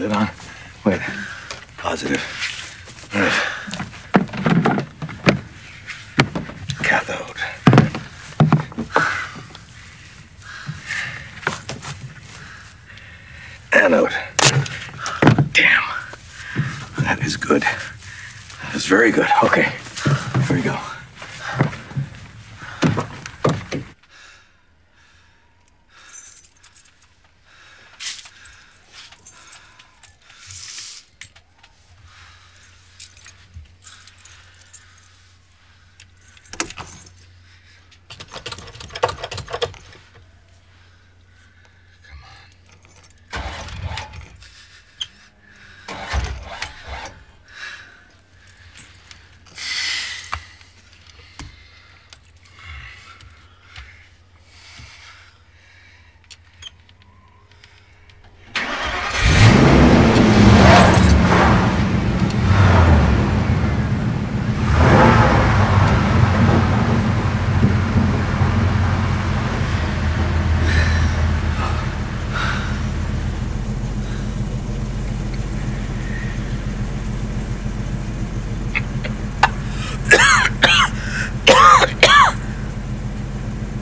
lid on. Wait. Positive. All right. Cathode. Anode. Damn. That is good. That is very good. Okay. Here we go.